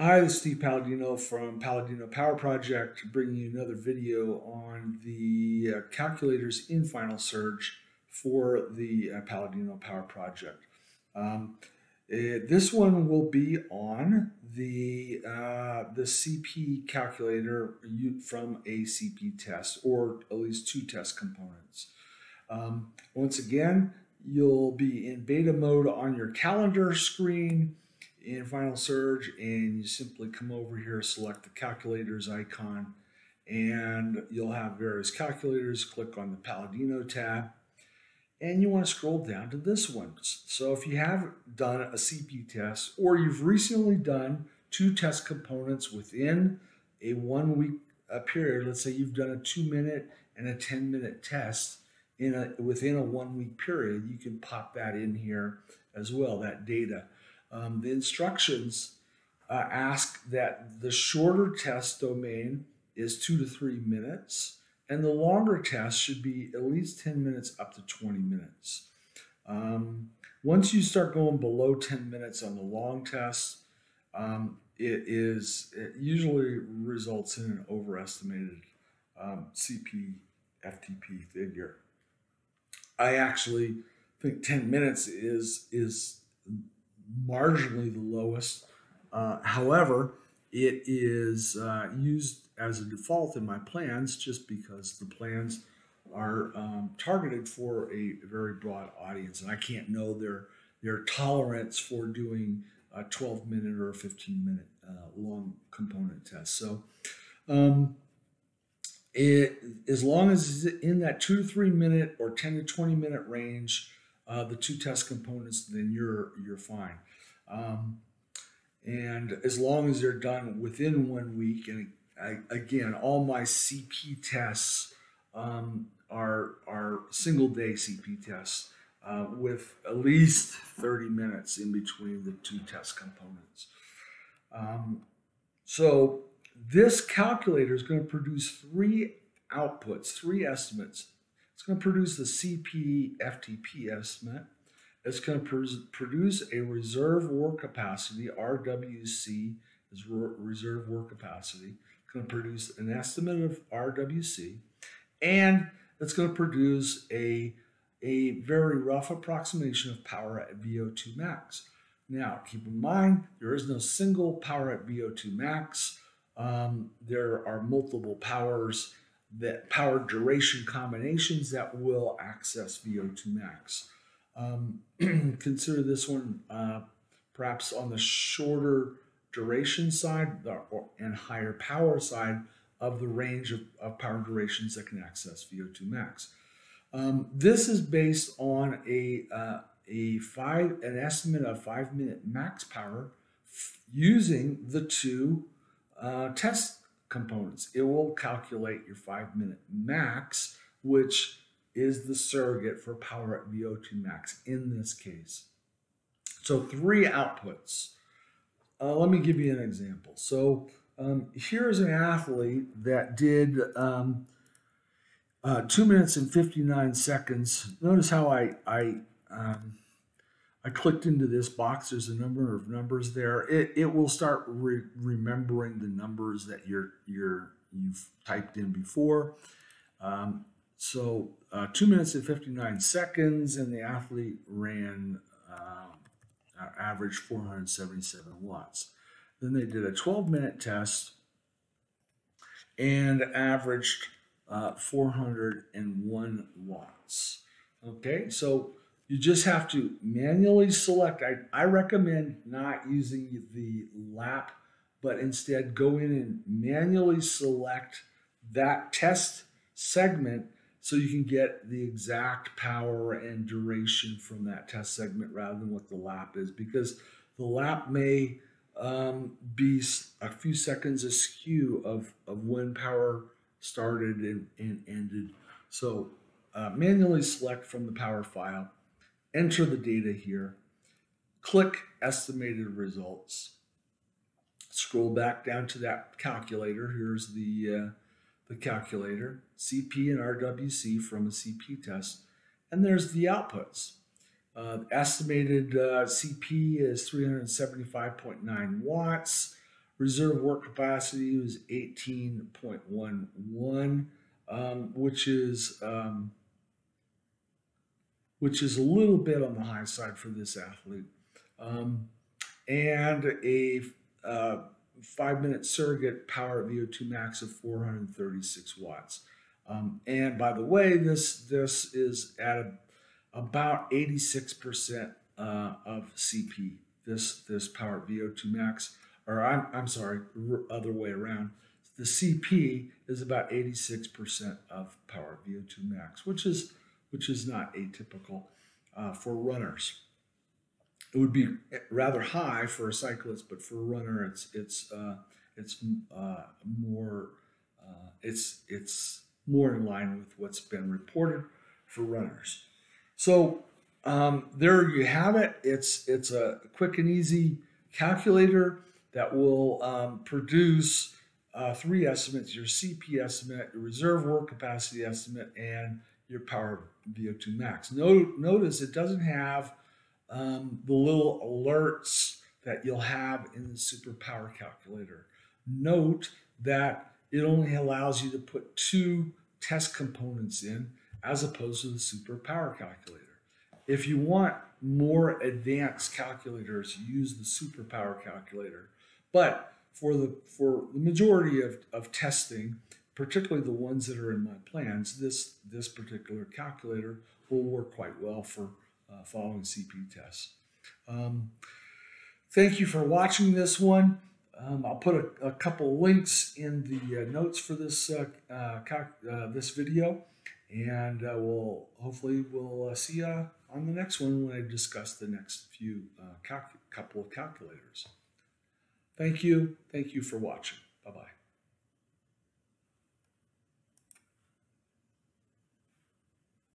Hi, this is Steve Palladino from Palladino Power Project, bringing you another video on the uh, calculators in Final Surge for the uh, Palladino Power Project. Um, it, eh, this one will be on the uh, the CP calculator from a CP test, or at least two test components. Um, once again, you'll be in beta mode on your calendar screen in Final Surge and you simply come over here, select the calculators icon, and you'll have various calculators. Click on the Palladino tab, and you want to scroll down to this one. So if you have done a CP test or you've recently done two test components within a one week period, let's say you've done a two minute and a 10 minute test in a, within a one week period, you can pop that in here as well, that data. Um, the instructions uh, ask that the shorter test domain is two to three minutes, and the longer test should be at least 10 minutes up to 20 minutes. Um, once you start going below 10 minutes on the long test, um, it is it usually results in an overestimated um, CP FTP figure. I actually think 10 minutes is is marginally the lowest. Uh, however, it is uh, used as a default in my plans just because the plans are um, targeted for a very broad audience, and I can't know their their tolerance for doing a 12 minute or a 15 minute uh, long component test. So, um, it as long as it's in that two to three minute or 10 to 20 minute range, uh, the two test components, then you're you're fine. Um, and as long as they're done within one week, and I, again, all my CP tests um, are are single day CP tests uh, with at least 30 minutes in between the two test components. Um, so this calculator is going to produce three outputs, three estimates. It's going to produce the CP FTP estimate. It's going to produce a reserve work capacity, RWC is reserve work capacity. It's going to produce an estimate of RWC, and it's going to produce a, a very rough approximation of power at VO2 max. Now, keep in mind, there is no single power at VO2 max. Um, there are multiple powers that power duration combinations that will access VO2 max. Um, consider this one uh, perhaps on the shorter duration side and higher power side of the range of, of power durations that can access VO2 max. Um, this is based on a, uh, a five, an estimate of five minute max power using the two uh, test components. It will calculate your five minute max, which is the surrogate for power at VO2 max in this case. So three outputs. Uh, let me give you an example. So um, here's an athlete that did um, uh, two minutes and 59 seconds. Notice how I, I, um, I clicked into this box. There's a number of numbers there. It, it will start re remembering the numbers that you're, you're, you've typed in before. Um, so uh, two minutes and 59 seconds, and the athlete ran uh, average 477 watts. Then they did a 12 minute test and averaged uh, 401 watts. Okay, so you just have to manually select. I, I recommend not using the lap, but instead go in and manually select that test segment so you can get the exact power and duration from that test segment rather than what the lap is because the lap may um, be a few seconds askew of, of when power started and, and ended. So uh, manually select from the power file, enter the data here, click estimated results, scroll back down to that calculator. Here's the uh, the calculator, CP and RWC from a CP test, and there's the outputs. Uh, estimated uh, CP is 375.9 watts. Reserve work capacity was 18.11, um, which is um, which is a little bit on the high side for this athlete. Um, and a uh, five minute surrogate power VO2 max of 436 watts. Um, and by the way, this this is at a, about 86% uh, of CP. This this power VO2 max, or I'm I'm sorry, other way around. The CP is about 86% of power VO2 max, which is which is not atypical uh, for runners. It would be rather high for a cyclist, but for a runner, it's it's uh, it's uh, more uh, it's it's more in line with what's been reported for runners. So um, there you have it. It's it's a quick and easy calculator that will um, produce uh, three estimates: your CP estimate, your reserve work capacity estimate, and your power VO2 max. Note, notice it doesn't have um, the little alerts that you'll have in the super power calculator. Note that it only allows you to put two test components in as opposed to the super power calculator. If you want more advanced calculators, use the super power calculator. But for the for the majority of, of testing, particularly the ones that are in my plans, this this particular calculator will work quite well for uh, following CP tests. Um, thank you for watching this one. Um, I'll put a, a, couple links in the uh, notes for this uh, uh, uh this video, and we'll hopefully we'll see you on the next one when I discuss the next few couple of calculators. Thank you. Thank you for watching. Bye bye.